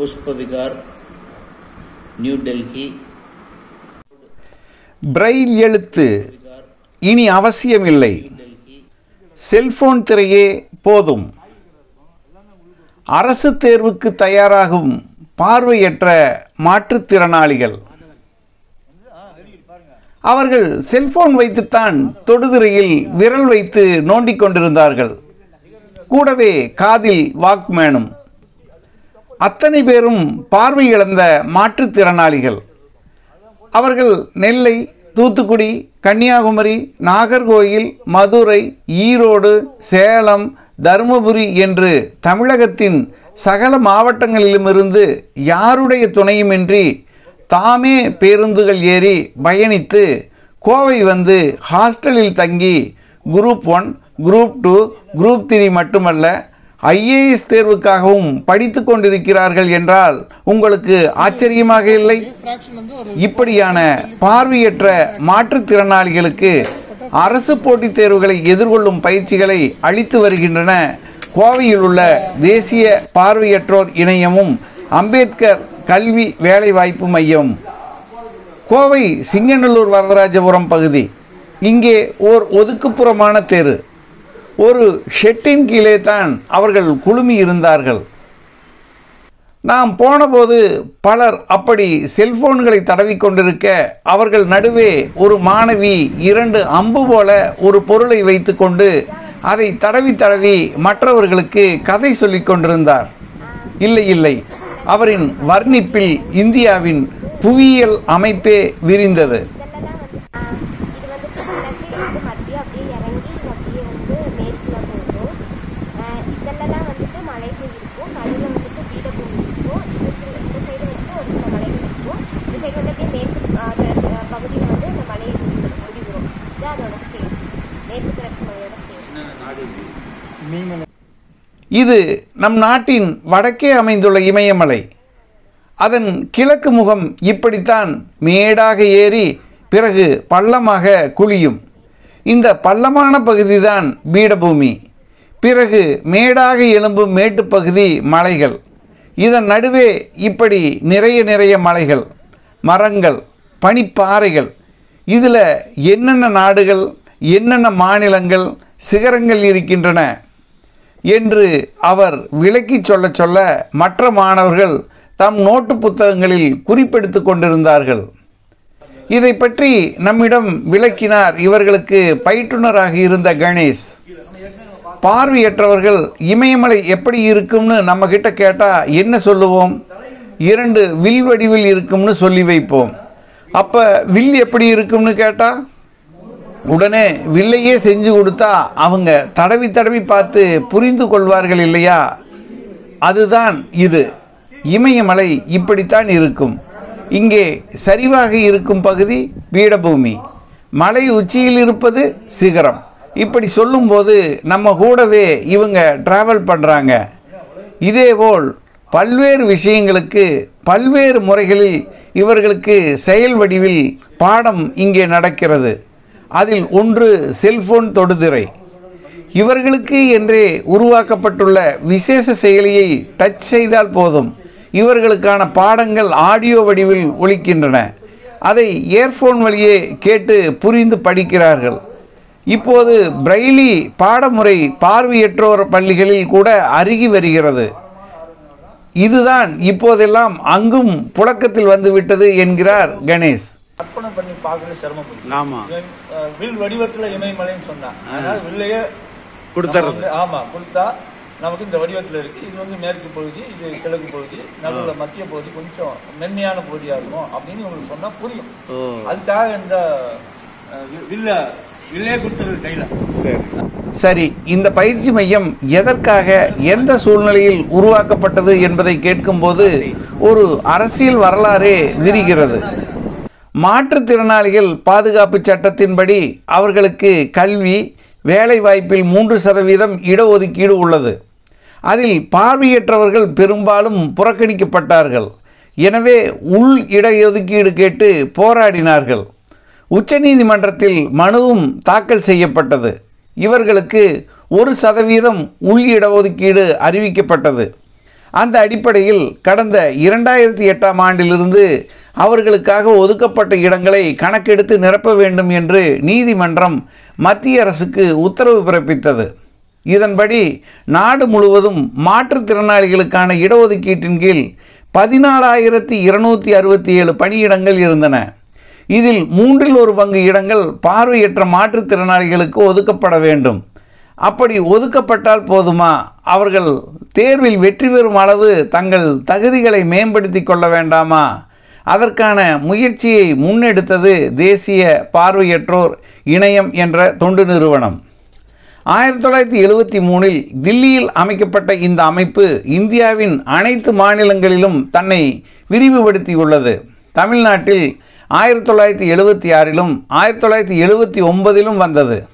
புஷ்பவிகார் new Delhi Braille எழுத்து. இனி அவசியம் இல்லை செல்போன் திரையே போதும். அரசு தேர்வுக்கு தயாராகும் பார்வையற்ற மாற்றுத்திறனாளிகள். அவர்கள் செல்போன் வைத்துத்தான் தொடுதிரையில் விரல் வைத்து நோண்டிக் கொண்டிருந்தார்கள். கூடவே காதில் வாக்மேனும். அத்தனை பேரும் பார்வை இழந்த மாற்றுத்திறனாளிகள். அவர்கள் நெல்லை தூத்துக்குடி கன்னியாகுமரி நாகர்கோயில் மதுரை ஈரோடு சேலம் தருமபுரி என்று தமிழகத்தின் சகல மாவட்டங்களிலுமிருந்து யாருடைய துணையுமின்றி தாமே பேருந்துகள் ஏறி பயணித்து கோவை வந்து ஹாஸ்டலில் தங்கி group one group two group three மட்டுமல்ல ஐஏஎஸ் தேர்வுக்காகவும் படித்து கொண்டிருக்கிறார்கள் என்றால் உங்களுக்கு ஆச்சரியமாக இல்லை? இப்படியான பார்வையற்ற மாற்றுத்திறனாளிகளுக்கு அரசு போட்டித் தேர்வுகளை எதிர்கொள்ளும் பயிற்சிகளை அளித்து வருகின்றன. கோவையில் உள்ள தேசிய பார்வையற்றோர் இணையமும் அம்பேத்கர் கல்வி வேலைவாய்ப்பு மையம். கோவை சிங்கநல்லூர் வரதராஜபுரம் பகுதி. இங்கே ஓர் ஒதுக்குப்புறமான தெரு ஒரு ஷெட்டின் கீழே தான் அவர்கள் குழுமி இருந்தார்கள். நாம் போனபோது பலர் அப்படி செல்போன்களை தடவிக் கொண்டிருக்க அவர்கள் நடுவே ஒரு மாணவி இரண்டு அம்பு போல ஒரு பொருளை வைத்துக்கொண்டு அதை தடவி தடவி மற்றவர்களுக்கு கதை சொல்லிக் கொண்டிருந்தார். இல்லை இல்லை. அவரின் வர்ணிப்பில் இந்தியாவின் புவியியல் அமைப்பே விரிந்தது இதெல்லாம் வந்துட்டு மலைகள் இருக்கும் நடுவில் வந்துட்டு பீடபூமி இருக்கும் இந்த சைடு இந்த சைடு வந்துட்டு ஒரு சில மலைகள் இருக்கும் இந்த சைடு வந்து அப்படியே மேற்கு ஆஹ், கிழக்கு ஆஹ், பகுதியில் வந்து இந்த மலை முடிவுறும் இது அதோட ஸ்டேட் மேற்கு தொடர்ச்சி மலையோட ஸ்டேட் இது நம் நாட்டின் வடக்கே அமைந்துள்ள இமயமலை. அதன் கிழக்கு முகம் இப்படித்தான் மேடாக ஏறி பிறகு பள்ளமாக குழியும் இந்த பள்ளமான பகுதிதான் பீடபூமி. பிறகு மேடாக எழும்பும் மேட்டுப்பகுதி மலைகள். இதன் நடுவே இப்படி நிறைய நிறைய மலைகள் மரங்கள் பனிப்பாறைகள். இதில் என்னென்ன நாடுகள் என்னென்ன மாநிலங்கள் சிகரங்கள் இருக்கின்றன? என்று அவர் விளக்கி சொல்ல சொல்ல மற்ற மாணவர்கள் தம் நோட்டு புத்தகங்களில் குறிப்பெடுத்து கொண்டிருந்தார்கள். இதை பற்றி நம்மிடம் விளக்கினார் இவர்களுக்கு பயிற்றுனராக இருந்த கணேஷ். பார்வையற்றவர்கள் இமயமலை எப்படி இருக்கும்னு நம்ம கிட்ட கேட்டால் என்ன சொல்லுவோம்? இரண்டு வில் வடிவில் இருக்கும்னு சொல்லி வைப்போம். அப்போ வில் எப்படி இருக்கும்னு கேட்டால் உடனே வில்லையே செஞ்சு கொடுத்தா அவங்க தடவி தடவி பார்த்து புரிந்து கொள்வார்கள் இல்லையா? அதுதான் இது. இமயமலை இப்படித்தான் இருக்கும். இங்கே சரிவாக இருக்கும் பகுதி பீடபூமி. மலை உச்சியில் இருப்பது சிகரம். இப்படி சொல்லும்போது நம்ம கூடவே இவங்க டிராவல் பண்ணுறாங்க இதேபோல் பல்வேறு விஷயங்களுக்கு பல்வேறு முறைகளில் இவர்களுக்கு செயல் வடிவில் பாடம் இங்கே நடக்கிறது. அதில் ஒன்று செல்போன் தொடுதிரை. இவர்களுக்கு என்றே உருவாக்கப்பட்டுள்ள விசேஷ செயலியை டச் செய்தால் போதும். இவர்களுக்கான பாடங்கள் ஆடியோ வடிவில் ஒழிக்கின்றன அதை இயர்ஃபோன் வழியே கேட்டு புரிந்து படிக்கிறார்கள். இப்போது பிரெய்லி பாடமுறை பார்வையற்றோர் பள்ளிகளில் கூட அருகி வருகிறது. இதுதான் இப்போதெல்லாம் அங்கும் புழக்கத்தில் வந்துவிட்டது என்கிறார் கணேஷ். கற்பனை பண்ணி பார்க்கறது சிரமப்படும் ஆமா. வில் வடிவத்துல இமயமலைன்னு சொன்னா அதனால வில்லையே கொடுத்துறது. ஆமா கொடுத்தா நமக்கு இந்த வடிவத்துல இருக்கு. இது வந்து மேற்கு பகுதி இது கிழக்கு பகுதி நடுவில் மத்திய பகுதி கொஞ்சம் மென்மையான பகுதியா இருக்கும் அப்படின்னு உங்களுக்கு சொன்னா புரியும். அதுக்காக இந்த வில்ல வில்லே கொடுத்துருது கையில. சரி. சரி இந்த பயிற்சி மையம் எதற்காக எந்த சூழ்நிலையில் உருவாக்கப்பட்டது என்பதை கேட்கும்போது ஒரு அரசியல் வரலாறே விரிகிறது. மாற்றுத்திறனாளிகள் பாதுகாப்பு சட்டத்தின்படி அவர்களுக்கு கல்வி வேலைவாய்ப்பில் மூன்று சதவீதம் இடஒதுக்கீடு உள்ளது. அதில் பார்வையற்றவர்கள் பெரும்பாலும் புறக்கணிக்கப்பட்டார்கள். எனவே உள் இடஒதுக்கீடு கேட்டு போராடினார்கள். உச்சநீதிமன்றத்தில் மனுவும் தாக்கல் செய்யப்பட்டது. இவர்களுக்கு ஒரு சதவீதம் உள் இடஒதுக்கீடு அறிவிக்கப்பட்டது. அந்த அடிப்படையில் கடந்த இரண்டாயிரத்தி எட்டாம் ஆண்டிலிருந்து அவர்களுக்காக ஒதுக்கப்பட்ட இடங்களை கணக்கெடுத்து நிரப்ப வேண்டும் என்று நீதிமன்றம் மத்திய அரசுக்கு உத்தரவு பிறப்பித்தது. இதன்படி நாடு முழுவதும் மாற்றுத்திறனாளிகளுக்கான இடஒதுக்கீட்டின் கீழ் பதினாலாயிரத்தி இருநூற்றி அறுபத்தி ஏழு பணியிடங்கள் இருந்தன. இதில் மூன்றில் ஒரு பங்கு இடங்கள் பார்வையற்ற மாற்றுத்திறனாளிகளுக்கு ஒதுக்கப்பட வேண்டும். அப்படி ஒதுக்கப்பட்டால் போதுமா? அவர்கள் தேர்வில் வெற்றி பெறும் அளவு தங்கள் தகுதிகளை மேம்படுத்தி கொள்ள வேண்டாமா? அதற்கான முயற்சியை முன்னெடுத்தது தேசிய பார்வையற்றோர் இணையம் என்ற தொண்டு நிறுவனம். ஆயிரத்தி தொள்ளாயிரத்தி எழுபத்தி மூணில் தில்லியில் அமைக்கப்பட்ட இந்த அமைப்பு இந்தியாவின் அனைத்து மாநிலங்களிலும் தன்னை விரிவுபடுத்தியுள்ளது. தமிழ்நாட்டில் ஆயிரத்தி தொள்ளாயிரத்தி எழுபத்தி ஆறிலும் ஆயிரத்தி தொள்ளாயிரத்தி எழுபத்தி ஒன்பதிலும் வந்தது.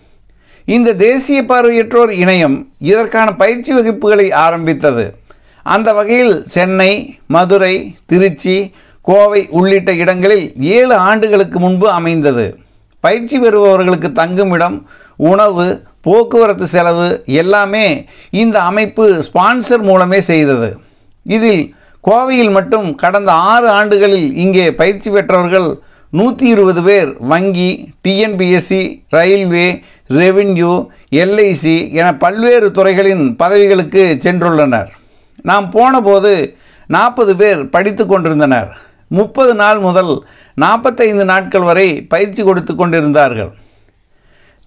இந்த தேசிய பார்வையற்றோர் இணையம் இதற்கான பயிற்சி வகுப்புகளை ஆரம்பித்தது. அந்த வகையில் சென்னை மதுரை திருச்சி கோவை உள்ளிட்ட இடங்களில் ஏழு ஆண்டுகளுக்கு முன்பு அமைந்தது. பயிற்சி பெறுபவர்களுக்கு தங்குமிடம் உணவு போக்குவரத்து செலவு எல்லாமே இந்த அமைப்பு ஸ்பான்சர் மூலமே செய்தது. இதில் கோவையில் மட்டும் கடந்த ஆறு ஆண்டுகளில் இங்கே பயிற்சி பெற்றவர்கள் நூற்றி இருபது பேர். வங்கி டிஎன்பிஎஸ்சி ரயில்வே ரெவின்யூ எல்ஐசி என பல்வேறு துறைகளின் பதவிகளுக்கு சென்றுள்ளனர். நாம் போனபோது நாற்பது பேர் படித்து கொண்டிருந்தனர். முப்பது நாள் முதல் நாற்பத்தைந்து நாட்கள் வரை பயிற்சி கொடுத்து கொண்டிருந்தார்கள்.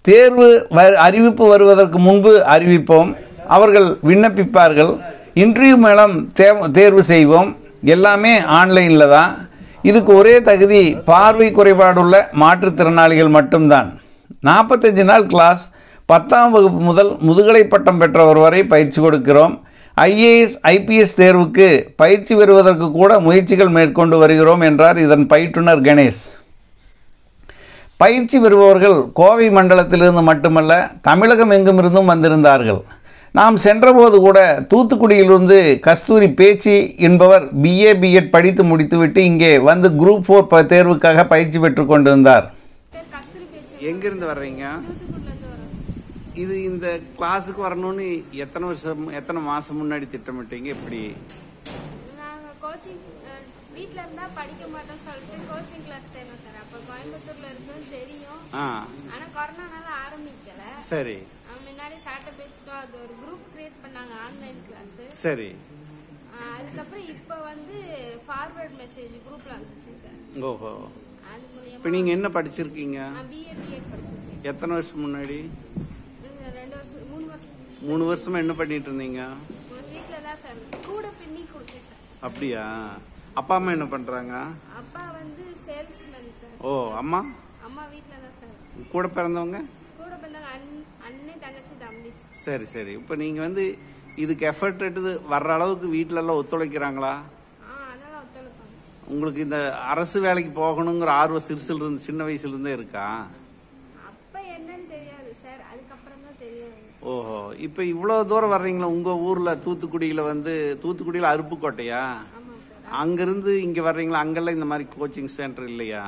தேர்வு வ அறிவிப்பு வருவதற்கு முன்பு அறிவிப்போம். அவர்கள் விண்ணப்பிப்பார்கள். இன்டர்வியூ மேலம் தே தேர்வு செய்வோம். எல்லாமே ஆன்லைனில் தான். இதுக்கு ஒரே தகுதி பார்வை குறைபாடுள்ள மாற்றுத்திறனாளிகள் மட்டும்தான். நாற்பத்தஞ்சு நாள் கிளாஸ் பத்தாம் வகுப்பு முதல் முதுகலை பட்டம் பெற்றவர் வரை பயிற்சி கொடுக்கிறோம். ஐஏஎஸ் ஐபிஎஸ் தேர்வுக்கு பயிற்சி பெறுவதற்கு கூட முயற்சிகள் மேற்கொண்டு வருகிறோம் என்றார் இதன் பயிற்றுனர் கணேஷ். பயிற்சி பெறுபவர்கள் கோவை மண்டலத்திலிருந்து மட்டுமல்ல தமிழகம் எங்கும் இருந்தும் வந்திருந்தார்கள். நாம் சென்றபோது கூட தூத்துக்குடியிலிருந்து கஸ்தூரி பேச்சி என்பவர் பிஏ பிஎட் படித்து முடித்துவிட்டு இங்கே வந்து குரூப் ஃபோர் ப தேர்வுக்காக பயிற்சி பெற்று கொண்டிருந்தார். எங்கிருந்து வர்றீங்க? இது இந்த கிளாஸுக்கு வரணும்னு எத்தனை வருஷம் எத்தனை மாதம் முன்னாடி திட்டமிட்டீங்க? எப்படி? நாங்கள் கோச்சிங் வீட்டில் இருந்தால் படிக்க மாட்டோம்னு சொல்லிட்டு கோச்சிங் கிளாஸ் தேனோம் சார். அப்போ கோயம்புத்தூர்ல இருக்குன்னு தெரியும். ஆனால் கொரோனானால ஆரம்பிக்கல. சரி. முன்னாடி சாட்டை பேசிட்டோம். அது ஒரு குரூப் கிரியேட் பண்ணாங்க ஆன்லைன் கிளாஸ் சரி. அதுக்கப்புறம் இப்போ வந்து ஃபார்வர்ட் மெசேஜ் குரூப்ல வந்துச்சு சார். ஓஹோ. இப்போ நீங்கள் என்ன படிச்சிருக்கீங்க? பிஏ பிஎட் படிச்சிருக்கேன் எத்தனை வருஷம் முன்னாடி? மூணு வருஷம். என்ன பண்ணிட்டு இருந்தீங்க? கூட பின்னி கொடுத்தேன் சார். அப்படியா? அப்பா அம்மா என்ன பண்றாங்க? அப்பா வந்து சேல்ஸ்மேன் சார். ஓ அம்மா? அம்மா வீட்டில் தான் சார். கூட பிறந்தவங்க? கூட பிறந்தாங்க அண் அண்ணன் தங்கச்சி தம்பி சார். சரி இப்போ நீங்கள் வந்து இதுக்கு எஃபர்ட் எடுத்து வர்ற அளவுக்கு வீட்ல எல்லாம் ஒத்துழைக்கிறாங்களா? உங்களுக்கு இந்த அரசு வேலைக்கு போகணுங்கிற ஆர்வம் சிறுசுல இருந்து சின்ன வயசுல இருந்தே இருக்கா அப்ப என்னன்னு தெரியாது சார் அதுக்கப்புறம் தான் தெரியாது ஓஹோ. இப்போ இவ்வளோ தூரம் வர்றீங்களா? உங்கள் ஊரில் தூத்துக்குடியில் வந்து தூத்துக்குடியில் அருப்புக்கோட்டையா? அங்கேருந்து இங்கே வர்றீங்களா? அங்கெல்லாம் இந்த மாதிரி கோச்சிங் சென்டர் இல்லையா?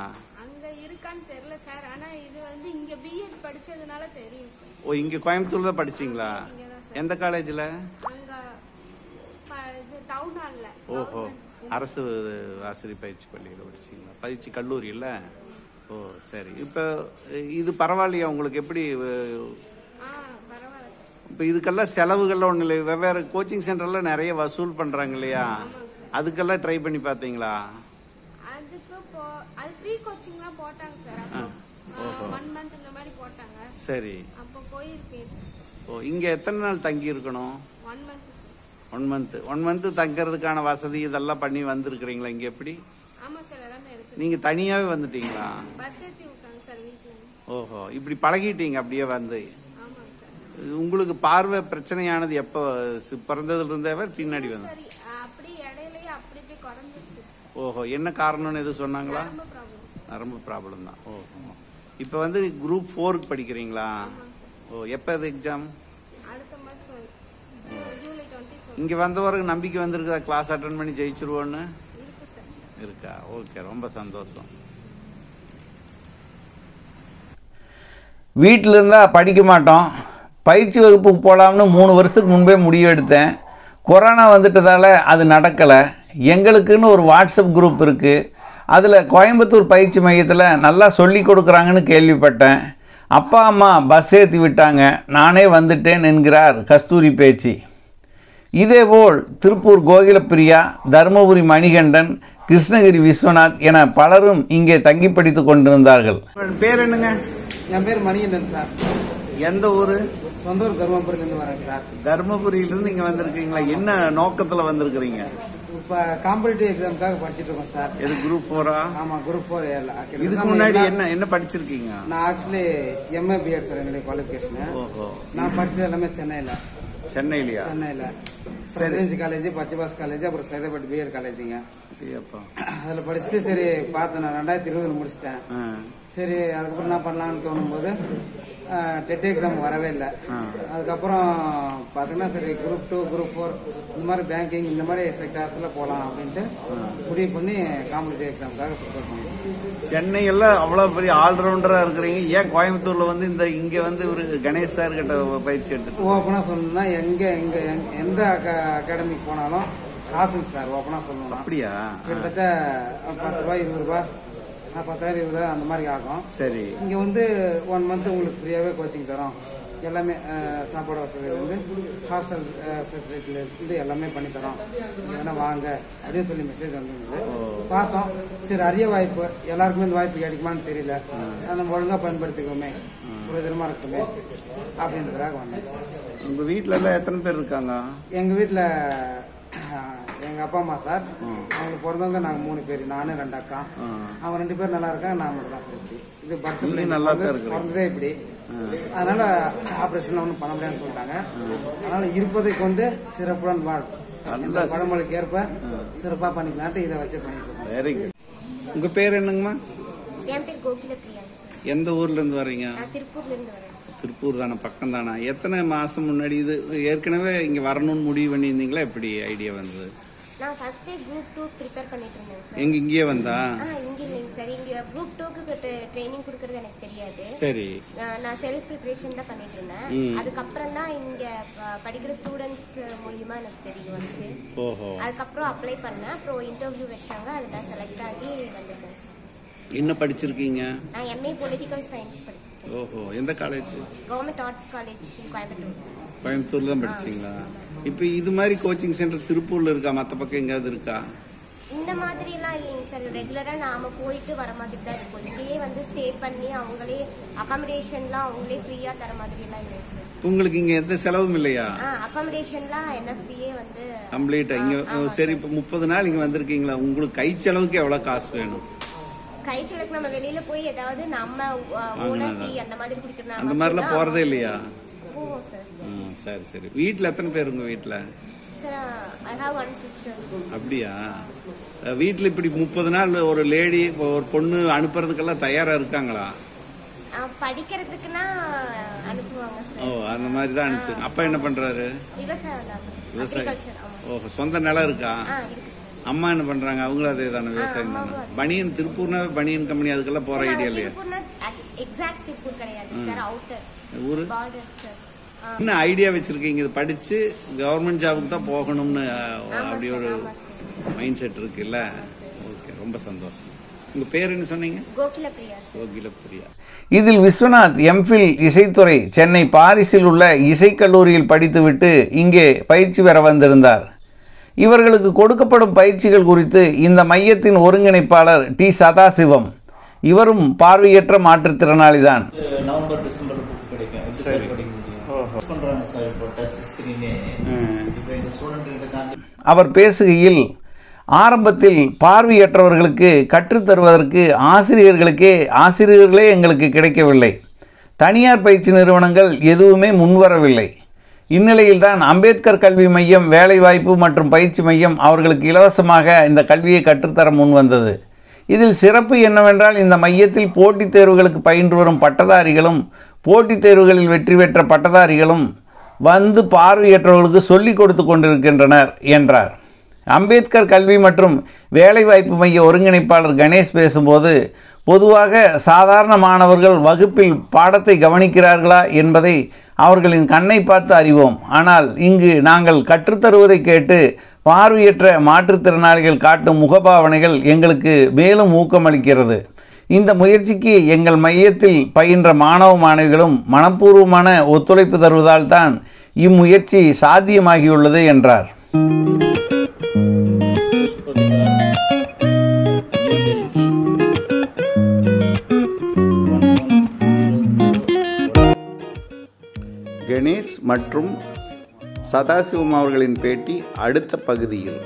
ஓ இங்கே கோயம்புத்தூர் தான் படிச்சிங்களா? எந்த காலேஜில் ஓஹோ. அரசு ஆசிரியர் பயிற்சி பள்ளியில் படிச்சிங்களா? பயிற்சி கல்லூரி இல்ல ஓ சரி. இப்போ இது பரவாயில்லையா? உங்களுக்கு எப்படி இப்போ இதுக்கெல்லாம் செலவுகள்லாம் ஒன்றும் இல்லை வெவ்வேறு கோச்சிங் சென்டரில் நிறைய வசூல் பண்ணுறாங்க இல்லையா? அதுக்கெல்லாம் ட்ரை பண்ணி பார்த்தீங்களா? சார். ஓ இங்கே எத்தனை நாள் தங்கி இருக்கணும்? ஒன் மந்த் ஒன் மந்த் தங்கறதுக்கான வசதி இதெல்லாம் பண்ணி வந்திருக்கிறீங்களா இங்கே எப்படி? நீங்கள் தனியாகவே வந்துட்டீங்களா? ஓஹோ. இப்படி பழகிட்டீங்க அப்படியே வந்து. உங்களுக்கு பார்வை பிரச்சனையானது எப்போ பிறந்ததுல இருந்தே பின்னாடி வந்து ஓஹோ என்ன காரணம்னு எதுவும் சொன்னாங்களா? ரொம்ப ப்ராப்ளம் நரம்பு ப்ராப்ளம் தான். ஓஹோ. இப்போ வந்து குரூப் ஃபோருக்கு படிக்கிறீங்களா? ஓ எப்போ அது எக்ஸாம் அடுத்த மாசம் ஜூலை டுவெண்ட்டி ஃபோர் இங்கே வந்தவருக்கு நம்பிக்கை வந்திருக்குதா? கிளாஸ் அட்டன் பண்ணி ஜெயிச்சிருவோன்னு? இருக்கு சார் இருக்கா? ஓகே ரொம்ப சந்தோஷம். வீட்டில் இருந்தால் படிக்க மாட்டோம். பயிற்சி வகுப்புக்கு போகலாம்னு மூணு வருஷத்துக்கு முன்பே முடிவு எடுத்தேன். கொரோனா வந்துட்டதால் அது நடக்கலை. எங்களுக்குன்னு ஒரு வாட்ஸ்அப் குரூப் இருக்குது அதில் கோயம்புத்தூர் பயிற்சி மையத்தில் நல்லா சொல்லி கொடுக்குறாங்கன்னு கேள்விப்பட்டேன். அப்பா அம்மா பஸ் ஏற்றி விட்டாங்க. நானே வந்துட்டேன் என்கிறார் கஸ்தூரி பேச்சு. இதேபோல் திருப்பூர் கோகிலப்பிரியா தருமபுரி மணிகண்டன் கிருஷ்ணகிரி விஸ்வநாத் என பலரும் இங்கே தங்கி படித்து கொண்டிருந்தார்கள் பேர் என்னங்க? என் பேர் மணிகண்டன் சார். எந்த ஊரு? சொந்த ஊர் தருமபுரியிலேருந்து வரேன் சார். தர்மபுரியிலிருந்து இங்க வந்திருக்கீங்களா? என்ன நோக்கத்துல வந்திருக்கிறீங்க? இப்போ காம்படிட்டிவ் எக்ஸாமுக்காக படிச்சுட்டு இருக்கோம் சார். இது குரூப் ஃபோரா ஆமாம் குரூப் ஃபோர் இதுக்கு முன்னாடி என்ன என்ன படிச்சிருக்கீங்க? நான் ஆக்சுவலி எம்ஏ பிஎட் சார் என்னுடைய நான் படிச்சது எல்லாமே சென்னையில். சென்னையிலயா? சென்னையில். பிரசிடென்சி காலேஜ் பச்சைபாஸ் காலேஜ் அப்புறம் சைதாபேட் பிஎட் காலேஜுங்க. அதில் படிச்சுட்டு சரி பார்த்தேன் நான். ரெண்டாயிரத்தி இருபதுல முடிச்சிட்டேன். சரி அதுக்கப்புறம் என்ன பண்ணலாம்னு தோணும்போது டெட் எக்ஸாம் வரவே இல்லை. அதுக்கப்புறம் பார்த்தீங்கன்னா சரி குரூப் டூ குரூப் ஃபோர் இந்த மாதிரி பேங்கிங் இந்த மாதிரி செக்டார்ஸில் போகலாம் அப்படின்ட்டு முடிவு பண்ணி காம்படிட்டிவ் எக்ஸாமுக்காக ப்ரிப்பேர் பண்ணிட்டேன். சென்னையில அவ்வளவு பெரிய ஆல்ரவுண்டரா இருக்கிறீங்க. ஏன் கோயம்புத்தூர்ல வந்து இந்த இங்க வந்து ஒரு கணேஷ் சார் கிட்ட பயிற்சி எடுத்து ஓப்பனாக சொல்லணும்னா எங்கே எங்கே எந்த அகாடமிக் போனாலும் காசுங்க சார் ஓப்பனாக சொல்லணும்னா அப்படியா? கிட்டத்தட்ட பத்து ரூபாய் இருபது ரூபாய் பத்தாயிரம் இருபது ரூபாய் அந்த மாதிரி ஆகும். சரி. இங்கே வந்து ஒன் மந்த் உங்களுக்கு ஃப்ரீயாகவே கோச்சிங் தரோம். எல்லாமே சாப்பாடு வசதியில இருந்து ஹாஸ்டல் ஃபெசிலிட்டில இருந்து எல்லாமே பண்ணி தரோம். நீங்கள் வேணா வாங்க அப்படின்னு சொல்லி மெசேஜ் வந்திருந்தது. பார்த்தோம். சரி அரிய வாய்ப்பு. எல்லாருக்குமே இந்த வாய்ப்பு கிடைக்குமான்னு தெரியல. அதை நம்ம ஒழுங்காக பயன்படுத்திக்கோமே. பிரயோஜனமாக இருக்குமே. அப்படின்றதுக்காக வந்தேன். உங்க வீட்ல எல்லாம் எத்தனை பேர் இருக்காங்க? எங்கள் வீட்டில் எங்கள் அப்பா அம்மா சார். அவங்க பிறந்தவங்க நாங்கள் மூணு பேர். நானும் ரெண்டு அக்கா அவங்க ரெண்டு பேர் நல்லா இருக்காங்க நான் மட்டும் தான் இருக்கு இது பர்த் நீங்க நல்லா. பிறந்ததே இப்படி. அதனால ஆப்ரேஷன் ஒன்றும் பண்ண முடியாதுன்னு சொல்லிட்டாங்க. அதனால இருப்பதை கொண்டு சிறப்புடன் வாழ். அந்த பழமொழிக்கு ஏற்ப சிறப்பாக பண்ணிக்கலான்ட்டு இதை வச்சு பண்ணிட்டு இருக்கோம். வெரி குட் உங்க பேர் என்னங்கம்மா? என் பேர் கோகில பிரியா எந்த ஊர்ல இருந்து வர்றீங்க? நான் திருப்பூர்லேருந்து வரேன். திருப்பூர் தானே பக்கம் தானே? எத்தனை மாசம் முன்னாடி இது ஏற்கனவே இங்க வரணும்னு முடிவு பண்ணியிருந்தீங்களா? எப்படி ஐடியா வந்தது? நான் ஃபர்ஸ்டே குரூப் டூ ப்ரிப்பேர் பண்ணிட்டு இருந்தேன் சார். எங்க இங்கேயே வந்தா? ஆ இங்க இல்லைங்க சார். இங்க குரூப் டூக்கு ட்ரைனிங் கொடுக்கறது எனக்கு தெரியாது. சரி. நான் செல்ஃப் ப்ரிப்பரேஷன் தான் பண்ணிட்டு இருந்தேன். அதுக்கப்புறம் தான் இங்க படிக்கிற ஸ்டூடெண்ட்ஸ் மூலியமா எனக்கு தெரிய வந்துச்சு. ஓஹோ. அதுக்கப்புறம் அப்ளை பண்ணேன். அப்புறம் இன்டர்வியூ வச்சாங்க. அதில் செலக்ட் ஆகி சார். என்ன படிச்சிருக்கீங்க? நான் எம்ஏ பொலிட்டிக்கல் சயின்ஸ் படிச்சிருக்கேன். ஓஹோ எந்த college government arts college Coimbatore கோயம்புத்தூர்ல தான் படிச்சீங்களா? இப்போ இது மாதிரி கோச்சிங் சென்டர் திருப்பூர்ல இருக்கா? மற்ற பக்கம் எங்கேயாவது இருக்கா? இந்த மாதிரிலாம் இல்லைங்க சார். ரெகுலராக நாம போயிட்டு வர மாதிரி தான் இருக்கும். இங்கேயே வந்து ஸ்டே பண்ணி அவங்களே அகாமடேஷன்லாம் அவங்களே ஃப்ரீயாக தர மாதிரிலாம் இல்லைங்க சார். உங்களுக்கு இங்க எந்த செலவும் இல்லையா? அகாமடேஷன்லாம் என்எஃபியே வந்து கம்ப்ளீட்டா இங்க சரி. இப்போ முப்பது நாள் இங்க வந்திருக்கீங்களா? உங்களுக்கு கை செலவுக்கு எவ்வளவு காசு வேணும்? கை சிலக்கு நம்ம வெளியில போய் ஏதாவது நம்ம அந்த மாதிரி குடிக்கிறனா அந்த மாதிரிலாம் போறதே இல்லையா? சார். சரி சரி. வீட்டில் எத்தனை பேர் உங்க வீட்டில் அப்படியா? வீட்டில் இப்படி முப்பது நாள் ஒரு லேடி ஒரு பொண்ணு அனுப்புறதுக்கெல்லாம் தயாரா இருக்காங்களா? படிக்கிறதுக்குன்னா ஓ அந்த மாதிரி தான் அனுப்பிச்சு அப்பா என்ன பண்றாரு? விவசாயம் தான். விவசாயம். அக்ரிகல்ச்சர் ஆமா. ஓ சொந்த நிலம் இருக்கா. அம்மா என்ன பண்றாங்க? அவங்களும் அதே தானே விவசாயம் தானே. பனியன் திருப்பூர்னாவே பனியன் கம்பெனி அதுக்கெல்லாம் போற ஐடியா இல்லையா? எக்ஸாக்ட் திருப்பூர் கிடையாது சார் அவுட்டர் ஊரு? பார்டர் சார் என்ன ஐடியா வச்சிருக்கீங்க? இது படிச்சு கவர்மெண்ட் ஜாபுக்கு தான் போகணும்னு அப்படி ஒரு மைண்ட் செட் இருக்குல்ல? ஓகே ரொம்ப சந்தோஷம். உங்க பேர் என்ன சொன்னீங்க? கோகில பிரியா சார் கோகில பிரியா இதில் விஸ்வநாத் எம்ஃபில் இசைத்துறை சென்னை பாரிஸில் உள்ள இசைக்கல்லூரியில் படித்துவிட்டு இங்கே பயிற்சி பெற வந்திருந்தார். இவர்களுக்கு கொடுக்கப்படும் பயிற்சிகள் குறித்து இந்த மையத்தின் ஒருங்கிணைப்பாளர் டி சதாசிவம். இவரும் பார்வையற்ற மாற்றுத்திறனாளிதான். நவம்பர் டிசம்பர் புக் கிடைக்கும். அவர் பேசுகையில் ஆரம்பத்தில் பார்வையற்றவர்களுக்கு கற்றுத்தருவதற்கு ஆசிரியர்களுக்கே ஆசிரியர்களே எங்களுக்கு கிடைக்கவில்லை. தனியார் பயிற்சி நிறுவனங்கள் எதுவுமே முன்வரவில்லை. இந்நிலையில்தான் அம்பேத்கர் கல்வி மையம் வேலைவாய்ப்பு மற்றும் பயிற்சி மையம் அவர்களுக்கு இலவசமாக இந்த கல்வியை கற்றுத்தர முன்வந்தது இதில் சிறப்பு என்னவென்றால் இந்த மையத்தில் போட்டித் தேர்வுகளுக்கு பயின்று வரும் பட்டதாரிகளும் போட்டித் தேர்வுகளில் வெற்றி பெற்ற பட்டதாரிகளும் வந்து பார்வையற்றவர்களுக்கு சொல்லிக் கொடுத்து கொண்டிருக்கின்றனர் என்றார். அம்பேத்கர் கல்வி மற்றும் வேலைவாய்ப்பு மைய ஒருங்கிணைப்பாளர் கணேஷ் பேசும்போது பொதுவாக சாதாரண மாணவர்கள் வகுப்பில் பாடத்தை கவனிக்கிறார்களா என்பதை அவர்களின் கண்ணை பார்த்து அறிவோம். ஆனால் இங்கு நாங்கள் கற்றுத்தருவதை கேட்டு பார்வையற்ற மாற்றுத்திறனாளிகள் காட்டும் முகபாவனைகள் எங்களுக்கு மேலும் ஊக்கமளிக்கிறது. இந்த முயற்சிக்கு எங்கள் மையத்தில் பயின்ற மாணவ மாணவிகளும் மனப்பூர்வமான ஒத்துழைப்பு தருவதால் தான் இம்முயற்சி சாத்தியமாகியுள்ளது என்றார். கணேஷ் மற்றும் சதாசிவம் அவர்களின் பேட்டி அடுத்த பகுதியில்.